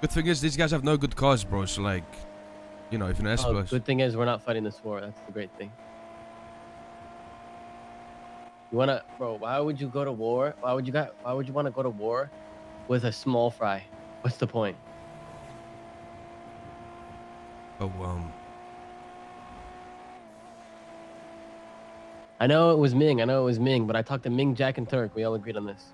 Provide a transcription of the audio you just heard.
Good thing is these guys have no good cars, bro. So like, you know, if an S Oh, plus. good thing is we're not fighting this war. That's the great thing. You wanna, bro? Why would you go to war? Why would you got? Why would you want to go to war with a small fry? What's the point? Oh um. I know it was Ming. I know it was Ming, but I talked to Ming, Jack, and Turk. We all agreed on this.